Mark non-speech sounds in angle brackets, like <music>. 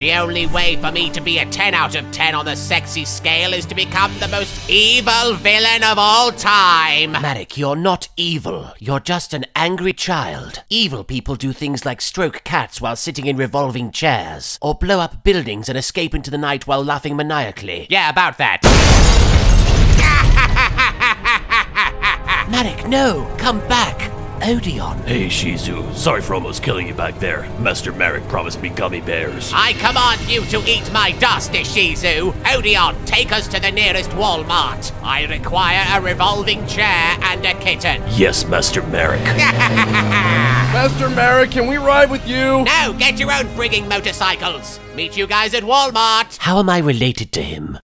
The only way for me to be a 10 out of 10 on the sexy scale is to become the most evil villain of all time. Marek, you're not evil. You're just an angry child. Evil people do things like stroke cats while sitting in revolving chairs, or blow up buildings and escape into the night while laughing maniacally. Yeah, about that. Marek, no! Come back! Odeon. Hey Shizu, sorry for almost killing you back there. Master Merrick promised me gummy bears. I command you to eat my dust, Shizu. Odeon, take us to the nearest Walmart. I require a revolving chair and a kitten. <laughs> Yes, Master Marek. Master Merrick, can we ride with you? No, get your own frigging motorcycles. Meet you guys at Walmart. How am I related to him?